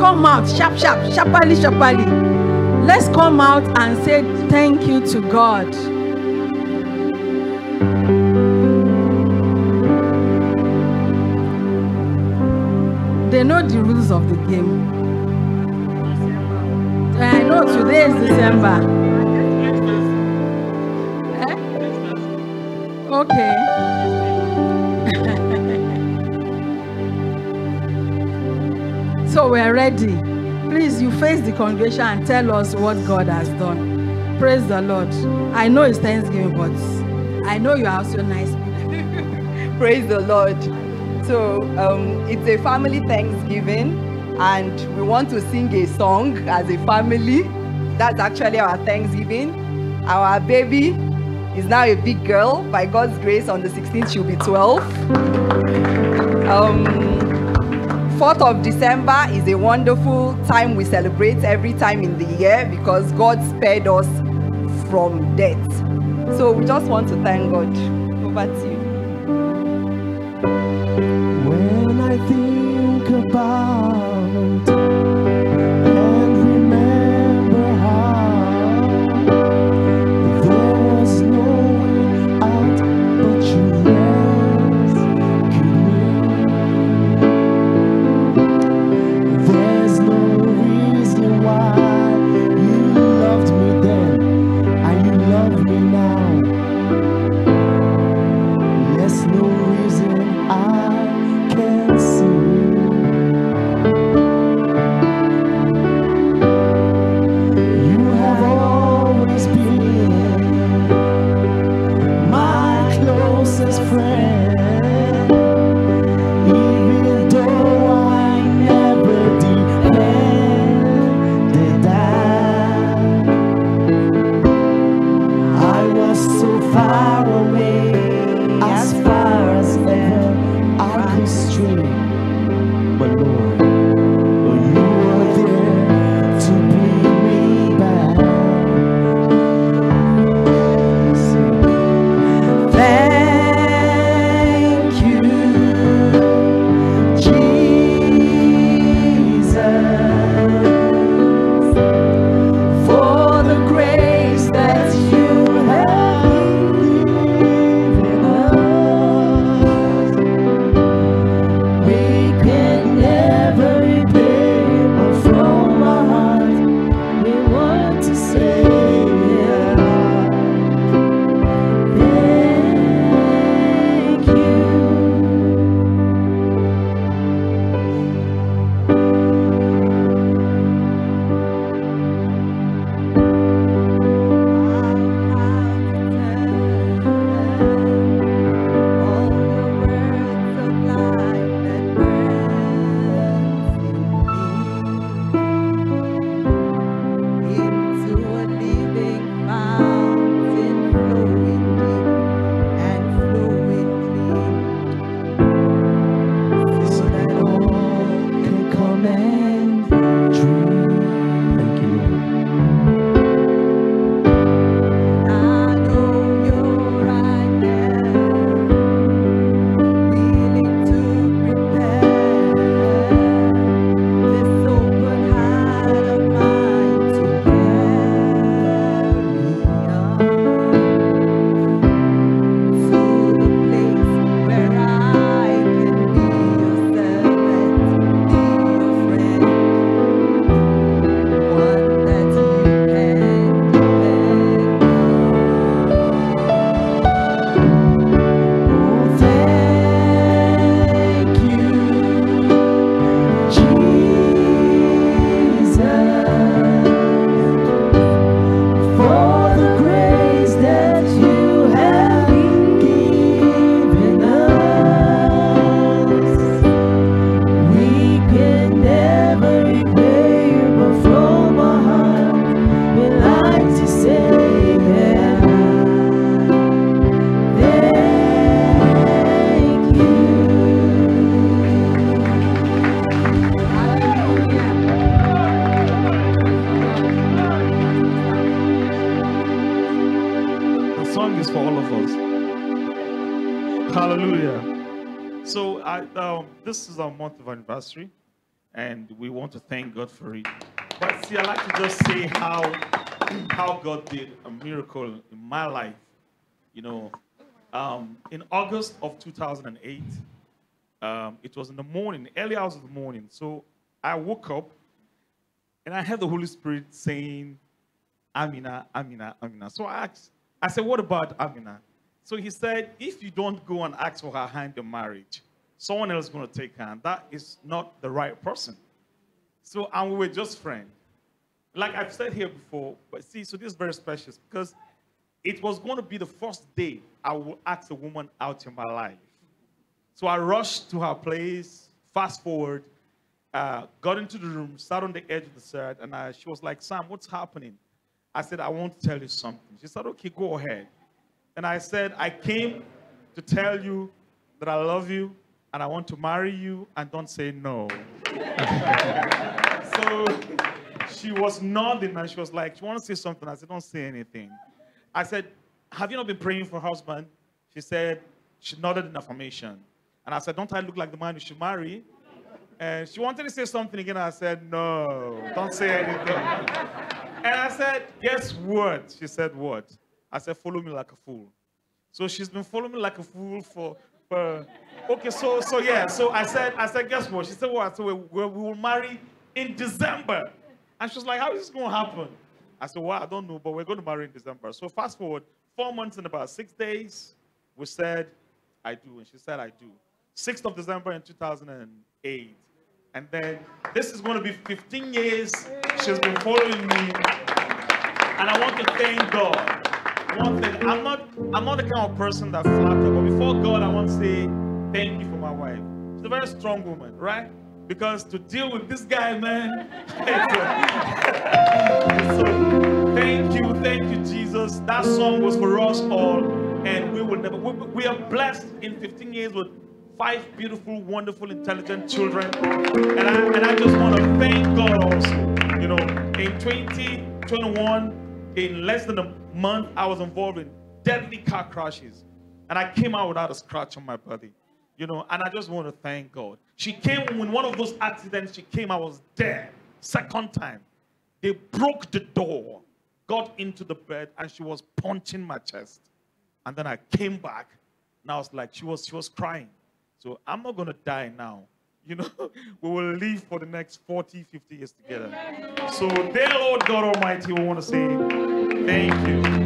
come out, sharp, sharp, sharply, sharply. Let's come out and say thank you to God. They know the rules of the game. I know today is December. Eh? Okay. So we're ready. Please, you face the congregation and tell us what God has done. Praise the Lord. I know it's Thanksgiving, but I know you are also nice people. Praise the Lord. So um, it's a family Thanksgiving, and we want to sing a song as a family. That's actually our Thanksgiving. Our baby is now a big girl. By God's grace, on the 16th, she'll be 12. Um, 4th of December is a wonderful time we celebrate every time in the year because God spared us from death. So we just want to thank God. Over to you. When I think about closest friend. I um, this is our month of anniversary. and we want to thank God for it. But see, I like to just say how how God did a miracle in my life. You know, um, in August of 2008, um, it was in the morning, early hours of the morning. So I woke up and I heard the Holy Spirit saying, Amina, Amina, Amina. So I asked, I said, What about Amina? So he said, If you don't go and ask for her hand in marriage, someone else going to take her, that is not the right person. So, and we were just friends. Like I've said here before, but see, so this is very special because it was going to be the first day I will ask a woman out in my life. So I rushed to her place, fast forward, uh, got into the room, sat on the edge of the bed, and I, she was like, Sam, what's happening? I said, I want to tell you something. She said, okay, go ahead. And I said, I came to tell you that I love you and I want to marry you and don't say no. so she was nodding and she was like, You want to say something? I said, Don't say anything. I said, Have you not been praying for husband? She said, She nodded in affirmation. And I said, Don't I look like the man you should marry? And she wanted to say something again. I said, No, don't say anything. And I said, Guess what? She said, What? I said, Follow me like a fool. So she's been following me like a fool for, for okay, so so yeah. So I said, I said, guess what? She said, what? So we, we, we will marry in December. And she was like, how is this going to happen? I said, well, I don't know, but we're going to marry in December. So fast forward, four months and about six days, we said, I do. And she said, I do. 6th of December in 2008. And then this is going to be 15 years she's been following me. And I want to thank God. One thing, I'm not, I'm not the kind of person that flatter, but before God, I want to say thank you for my wife. She's a very strong woman, right? Because to deal with this guy, man. so thank you, thank you, Jesus. That song was for us all, and we will never. We, we are blessed in 15 years with five beautiful, wonderful, intelligent children, and I and I just want to thank God also. You know, in 2021, in less than a month, I was involved in deadly car crashes, and I came out without a scratch on my body you know, and I just want to thank God. She came in one of those accidents, she came, I was there. Second time. They broke the door, got into the bed, and she was punching my chest. And then I came back, and I was like, she was, she was crying. So I'm not gonna die now. You know, we will live for the next 40, 50 years together. So, dear Lord God Almighty, we want to say. Thank you.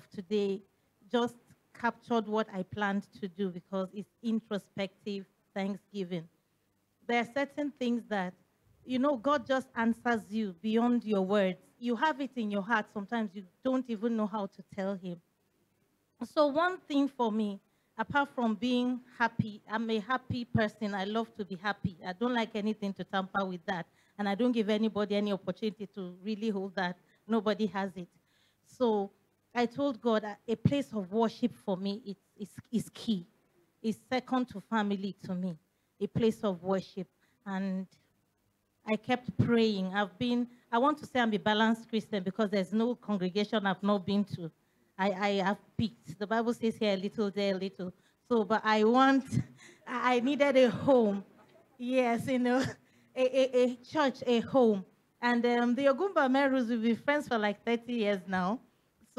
Of today just captured what I planned to do because it's introspective Thanksgiving. There are certain things that, you know, God just answers you beyond your words. You have it in your heart. Sometimes you don't even know how to tell Him. So, one thing for me, apart from being happy, I'm a happy person. I love to be happy. I don't like anything to tamper with that. And I don't give anybody any opportunity to really hold that. Nobody has it. So, I told God a place of worship for me is, is, is key. It's second to family to me, a place of worship. And I kept praying. I've been, I want to say I'm a balanced Christian because there's no congregation I've not been to. I, I have picked. The Bible says here a little, there a little. So, but I want, I needed a home. Yes, you know, a, a, a church, a home. And um, the Ogumba Merus, we've been friends for like 30 years now.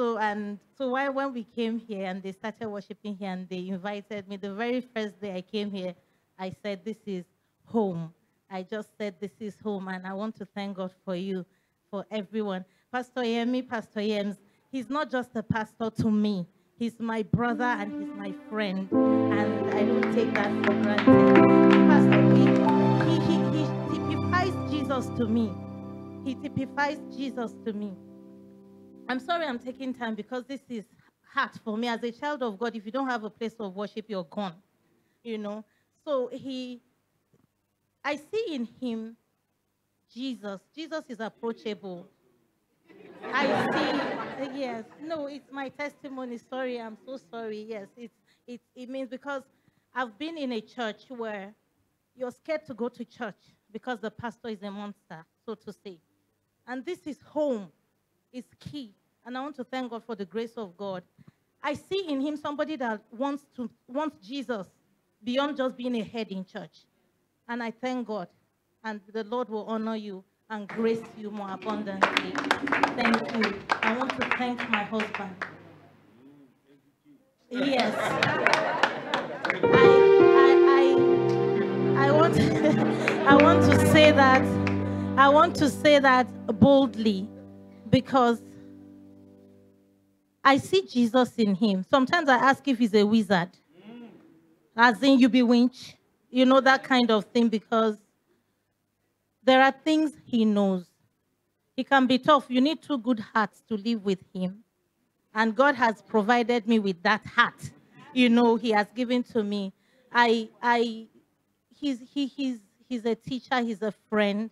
So and so why when we came here and they started worshiping here and they invited me, the very first day I came here, I said, This is home. I just said this is home, and I want to thank God for you, for everyone. Pastor Yemi, Pastor Yems, he's not just a pastor to me. He's my brother and he's my friend, and I don't take that for granted. Pastor, he, he, he, he typifies Jesus to me. He typifies Jesus to me. I'm sorry I'm taking time because this is hard for me as a child of God. If you don't have a place of worship, you're gone. You know? So he, I see in him Jesus. Jesus is approachable. I see, yes. No, it's my testimony. Sorry, I'm so sorry. Yes, it's it, it means because I've been in a church where you're scared to go to church because the pastor is a monster, so to say. And this is home, is key. And I want to thank God for the grace of God. I see in him somebody that wants to wants Jesus beyond just being a head in church. And I thank God. And the Lord will honor you and grace you more abundantly. Thank you. I want to thank my husband. Yes. I, I, I, I want I want to say that I want to say that boldly because I see Jesus in him. Sometimes I ask if he's a wizard. As in you be winch. You know that kind of thing because there are things he knows. He can be tough. You need two good hearts to live with him. And God has provided me with that heart. You know, he has given to me. I I he's he he's he's a teacher, he's a friend,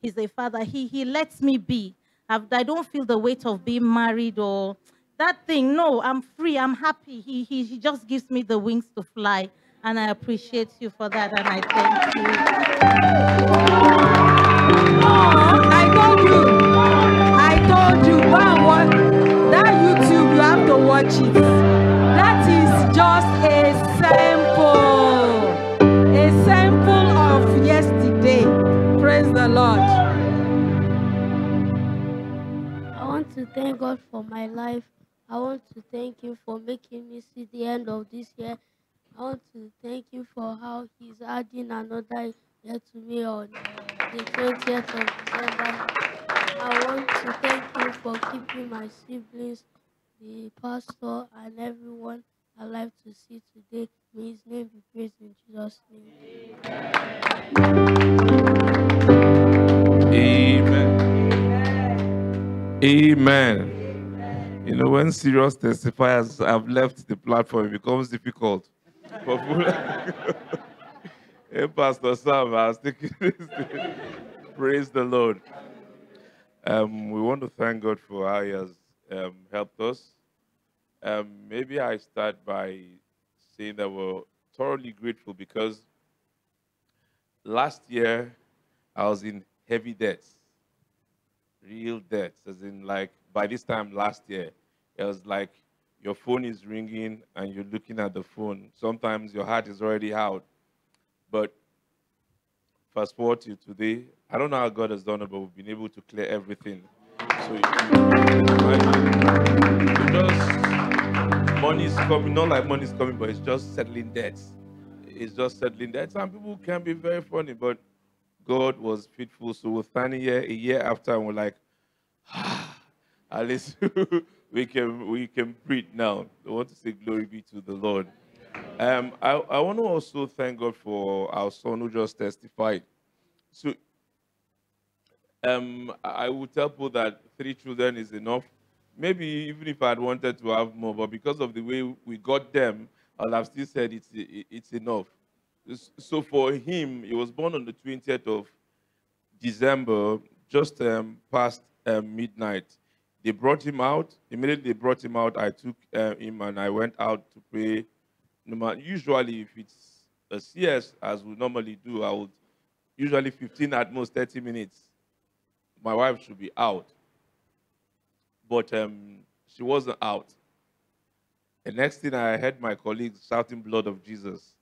he's a father. He he lets me be. I've, I don't feel the weight of being married or that thing. No, I'm free. I'm happy. He, he, he just gives me the wings to fly. And I appreciate you for that. And I thank you. Oh, I told you. I told you. And watch that YouTube. You have to watch it. That is just a sample. A sample of yesterday. Praise the Lord. I want to thank God for my life. I want to thank Him for making me see the end of this year. I want to thank you for how He's adding another year to me on the 20th of December. I want to thank you for keeping my siblings, the pastor, and everyone alive to see today. May His name be praised in Jesus' name. Amen. Amen. You know, when serious testifiers have left the platform, it becomes difficult. hey, Pastor Sam, was thinking this. Praise the Lord. Um, we want to thank God for how He has um, helped us. Um, maybe I start by saying that we're thoroughly grateful because last year I was in heavy debts, real debts, as in like by this time last year, it was like your phone is ringing and you're looking at the phone. Sometimes your heart is already out. But fast forward to today, I don't know how God has done it, but we've been able to clear everything. So you, just money is coming, not like money is coming, but it's just settling debts. It's just settling debts. Some people can be very funny, but God was faithful. So we're standing here a year after, and we're like, ah, at least we can we can breathe now. I want to say glory be to the Lord. Um, I, I want to also thank God for our son who just testified. So um, I would tell people that three children is enough. Maybe even if I'd wanted to have more, but because of the way we got them, I'll have still said it's it's enough. So for him, he was born on the 20th of December, just um, past um, midnight. They brought him out. Immediately they brought him out. I took uh, him and I went out to pray. Usually, if it's a CS, as we normally do, I would usually 15 at most 30 minutes. My wife should be out, but um, she wasn't out. The next thing I heard my colleagues shouting "Blood of Jesus"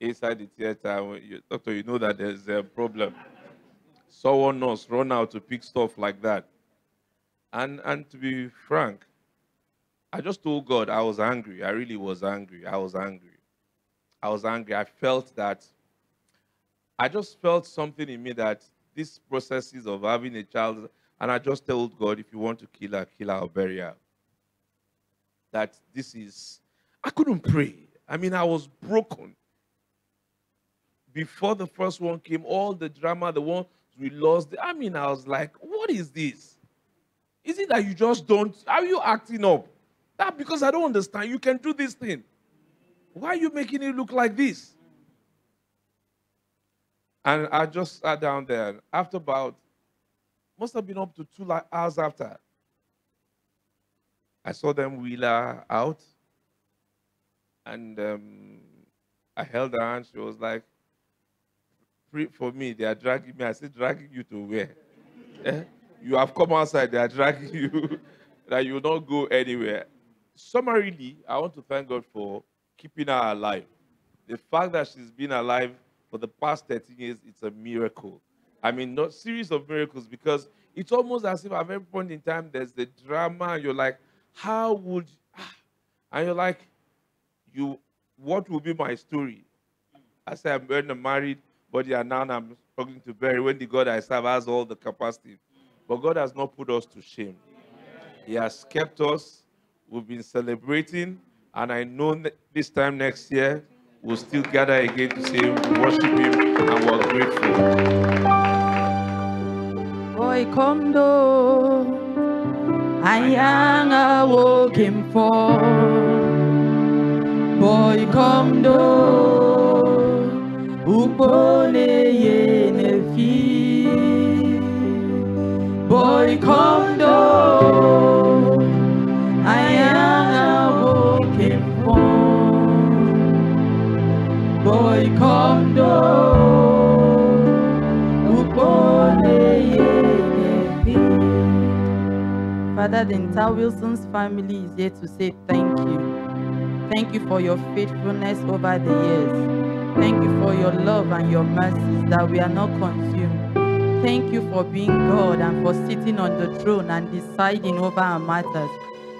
inside the theater. "You- Doctor, you know that there's a problem. Someone else run out to pick stuff like that. And and to be frank, I just told God I was angry. I really was angry. I was angry. I was angry. I felt that I just felt something in me that these processes of having a child, and I just told God, if you want to kill her, kill her or bury her. That this is, I couldn't pray. I mean, I was broken. Before the first one came, all the drama, the one we lost, I mean, I was like, what is this? Is it that you just don't, are you acting up? That because I don't understand. You can do this thing. Why are you making it look like this? And I just sat down there. After about, must have been up to two hours after, I saw them wheel her out. and um, I held her hand. She was like, "Pray for me. They are dragging me." I said, "Dragging you to where? You have come outside. They are dragging you. that you will not go anywhere." Summarily, I want to thank God for keeping her alive. The fact that she's been alive for the past 13 years, it's a miracle. I mean, not series of miracles because it's almost as if at every point in time there's the drama, and you're like, how would, ah, and you're like, you, what will be my story? I say I'm I'm married, but yeah, now I'm struggling to bury when the God I serve has all the capacity. But God has not put us to shame. He has kept us. We've been celebrating, and I know this time next year we'll still gather again to say worship Him, and we're grateful. Boy kondo Ayanga woke him for Boy kondo Upone ye kondo him for Boy kondo Father, the entire Wilson's family is here to say thank you. Thank you for your faithfulness over the years. Thank you for your love and your mercies that we are not consumed. Thank you for being God and for sitting on the throne and deciding over our matters.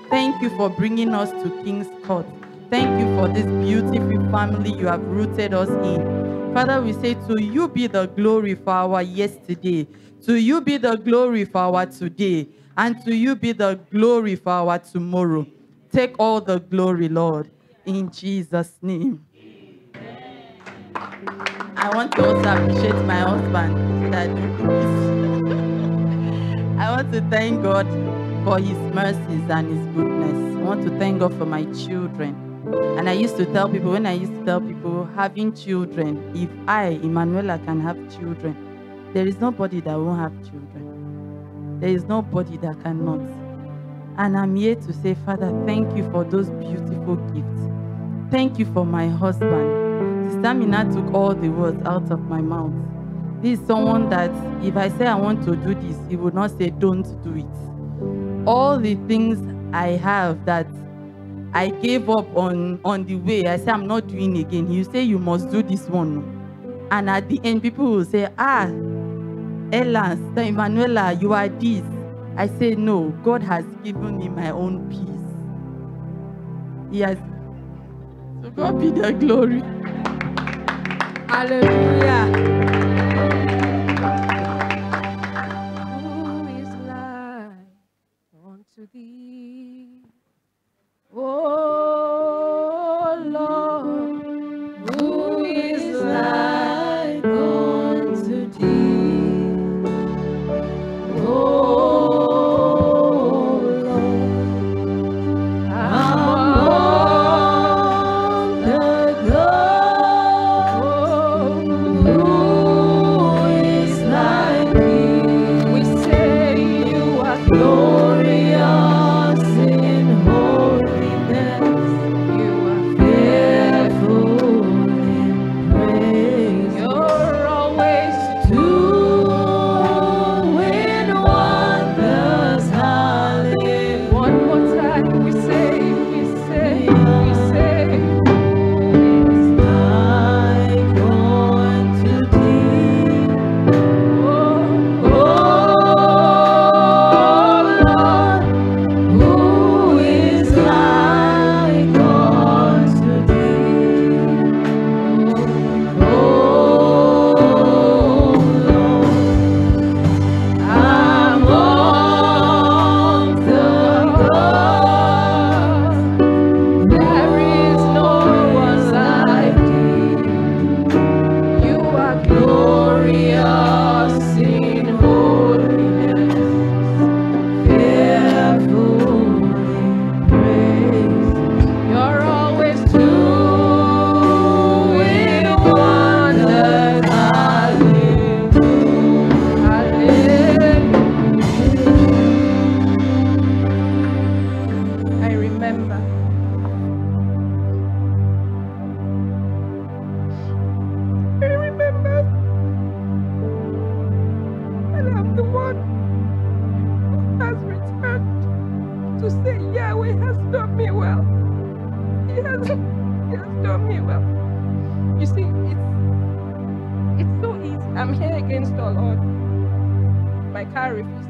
Thank you for bringing us to King's Court. Thank you for this beautiful family you have rooted us in. Father, we say to you be the glory for our yesterday. To you be the glory for our today. And to you be the glory for our tomorrow. Take all the glory, Lord, in Jesus' name. I want to also appreciate my husband. I want to thank God for his mercies and his goodness. I want to thank God for my children. And I used to tell people, when I used to tell people, having children, if I, Emanuela, can have children, there is nobody that won't have children. There is nobody that cannot. And I'm here to say, Father, thank you for those beautiful gifts. Thank you for my husband. Sister Mina took all the words out of my mouth. This is someone that if I say I want to do this, he would not say, don't do it. All the things I have that I gave up on, on the way, I say I'm not doing again. You say you must do this one. And at the end, people will say, ah, Ella, Emanuela, you are this. I say, no, God has given me my own peace. Has. So God be the glory. Hallelujah. Who is like unto thee?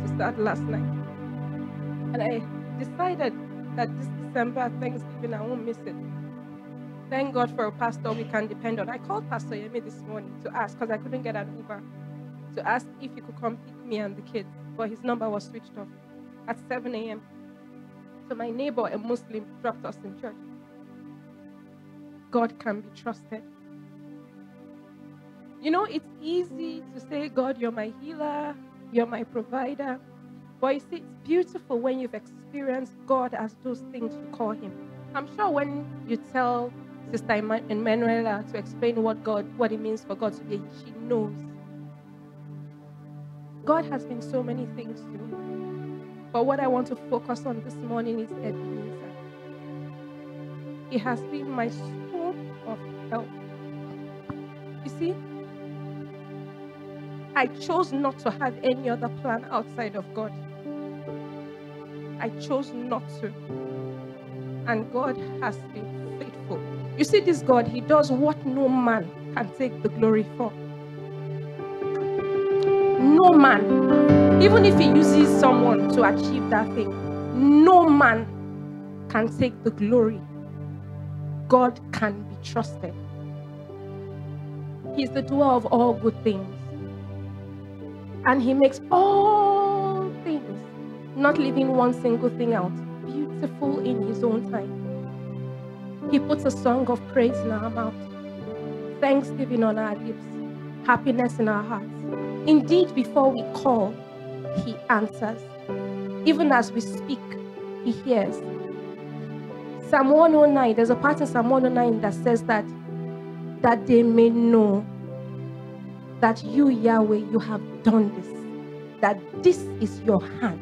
To start last night. And I decided that this December, Thanksgiving, I won't miss it. Thank God for a pastor we can depend on. I called Pastor Yemi this morning to ask, because I couldn't get an Uber, to ask if he could come pick me and the kids. But his number was switched off at 7 a.m. So my neighbor, a Muslim, dropped us in church. God can be trusted. You know, it's easy to say, God, you're my healer, you're my provider. But you see, it's beautiful when you've experienced God as those things you call Him. I'm sure when you tell Sister Emanuela to explain what God, what it means for God to be, she knows. God has been so many things to me. But what I want to focus on this morning is Ebenezer. He has been my source of help. You see, I chose not to have any other plan outside of God. I chose not to. And God has been faithful. You see, this God, He does what no man can take the glory for. No man, even if He uses someone to achieve that thing, no man can take the glory. God can be trusted. He's the doer of all good things. And He makes all things, not leaving one single thing out, beautiful in His own time. He puts a song of praise in our mouth, thanksgiving on our lips, happiness in our hearts. Indeed, before we call, He answers. Even as we speak, He hears. Psalm 109, there's a part in Psalm 109 that says that that they may know that you, Yahweh, you have done this, that this is your hand.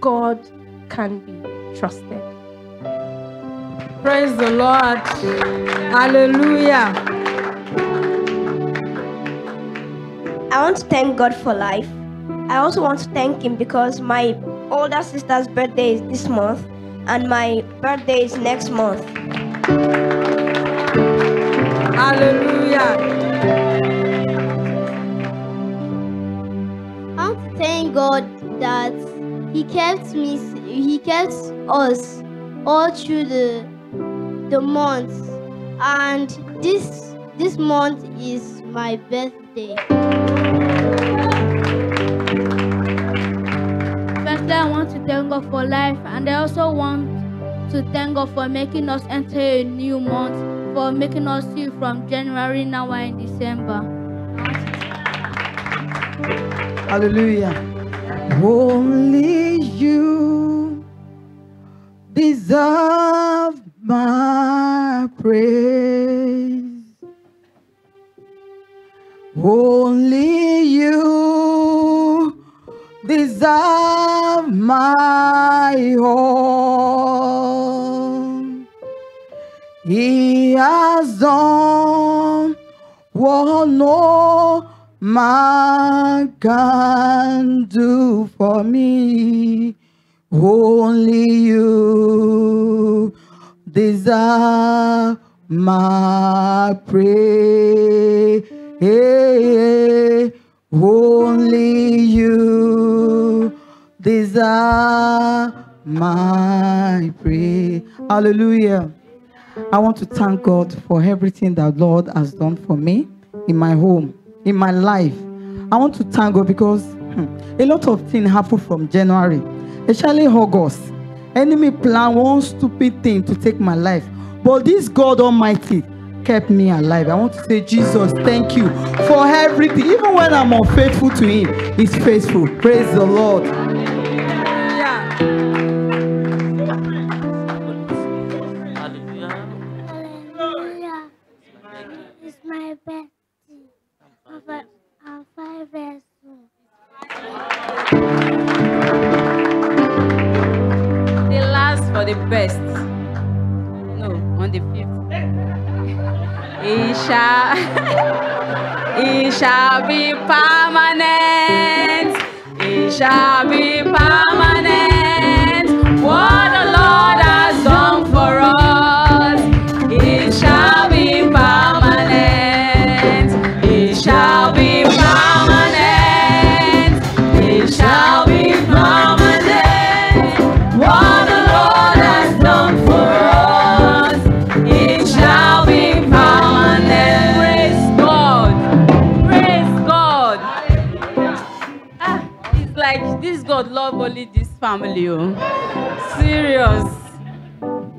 God can be trusted. Praise the Lord. Hallelujah. I want to thank God for life. I also want to thank Him because my older sister's birthday is this month and my birthday is next month. Hallelujah. Kept me, He kept us all through the the months, and this this month is my birthday. Firstly, I want to thank God for life, and I also want to thank God for making us enter a new month, for making us see from January now we're in December. Hallelujah. Only you deserve my praise. Only you deserve my all. He has done what no man can do for me. Only you deserve my praise. Only you deserve my praise. Hallelujah. I want to thank God for everything that Lord has done for me in my home, in my life. I want to thank God because hmm, a lot of things happened from January, especially August. Enemy plan one stupid thing to take my life, but this God Almighty kept me alive. I want to say, Jesus, thank you for everything. Even when I'm unfaithful to Him, He's faithful. Praise the Lord. Shall be permanent. It shall family. Oh. Serious.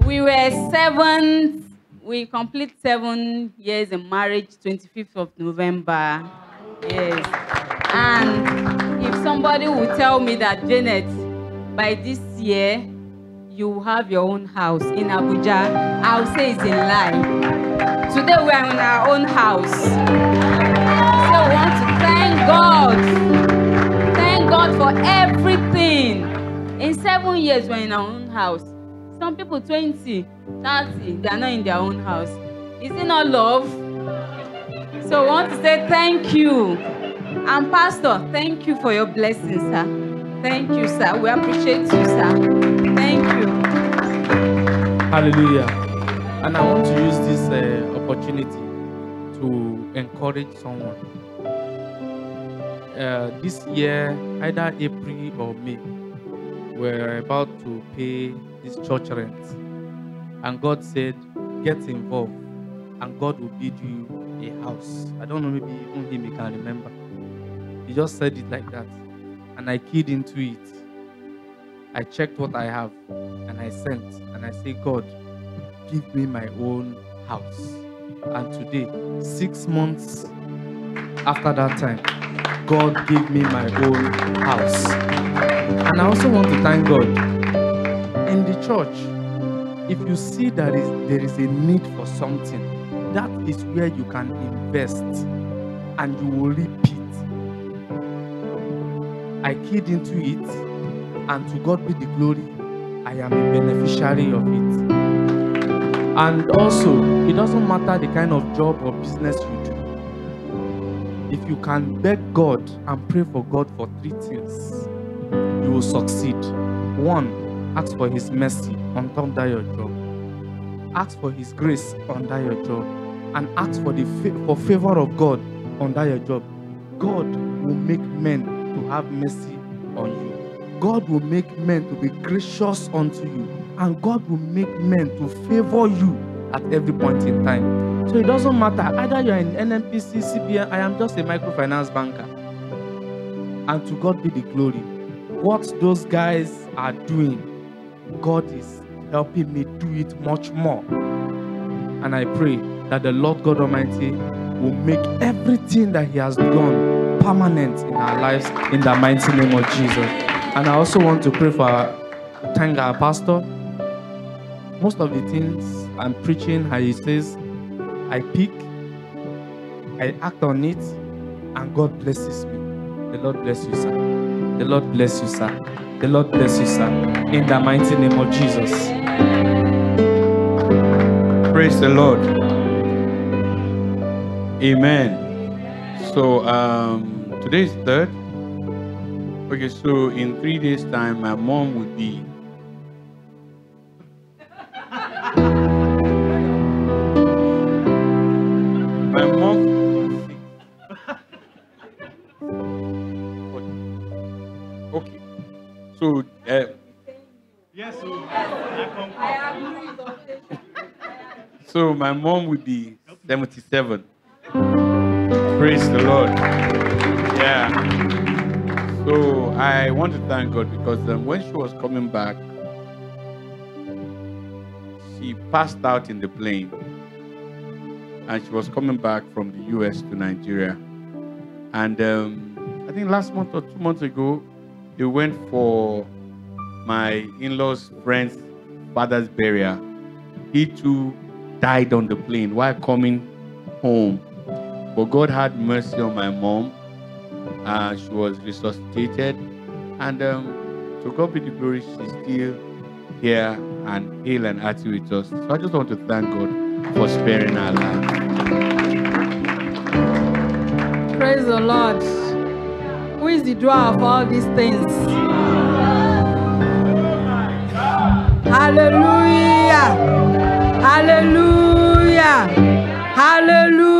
We were seven, we complete seven years in marriage, 25th of November. Yes. And if somebody would tell me that, Janet, by this year, you have your own house in Abuja, I'll say it's a lie. Today we are in our own house. So we want to thank God. God for everything. In seven years, we're in our own house. Some people 20, 30, they are not in their own house. Is it not love? So we want to say thank you. And Pastor, thank you for your blessings, sir. Thank you, sir. We appreciate you, sir. Thank you. Hallelujah. And I want to use this uh, opportunity to encourage someone. Uh, this year, either April or May, we're about to pay this church rent. And God said, get involved, and God will build you a house. I don't know, maybe even him he can remember. He just said it like that. And I keyed into it. I checked what I have and I sent and I say, God, give me my own house. And today, six months after that time, God gave me my own house. And I also want to thank God. In the church, if you see that is, there is a need for something, that is where you can invest and you will reap it. I keyed into it, and to God be the glory, I am a beneficiary of it. And also, it doesn't matter the kind of job or business you do. If you can beg God and pray for God for three things, you will succeed. One, ask for His mercy on top your job. Ask for His grace under your job, and ask for the for favor of God under your job. God will make men to have mercy on you. God will make men to be gracious unto you, and God will make men to favor you at every point in time. So it doesn't matter either you're in NNPC, CBN. I am just a microfinance banker, and to God be the glory. What those guys are doing, God is helping me do it much more. And I pray that the Lord God Almighty will make everything that He has done permanent in our lives in the mighty name of Jesus. And I also want to pray for our, thank our pastor. Most of the things I'm preaching, how he says, I pick, I act on it, and God blesses me. The Lord bless you, sir. The Lord bless you, sir. The Lord bless you, sir. In the mighty name of Jesus. Praise the Lord. Amen. So um, today is third. Okay, so in three days' time, my mom would be. My mom would be 77. Praise the Lord. Yeah. So I want to thank God because um, when she was coming back, she passed out in the plane. And she was coming back from the US to Nigeria. And um, I think last month or two months ago, they went for my in law's friend's father's burial. He too died on the plane while coming home. But God had mercy on my mom. Uh, she was resuscitated. And um, to God be the glory, she's still here and ill and healthy with us. So I just want to thank God for sparing our life. Praise the Lord. Who is the doer of all these things? Hallelujah. Hallelujah. Hallelujah.